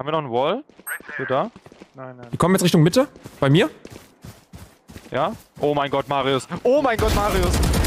Haben wir noch einen Wall? Für da? Nein, nein. Die kommen jetzt Richtung Mitte. Bei mir. Ja? Oh mein Gott, Marius. Oh mein Gott, Marius.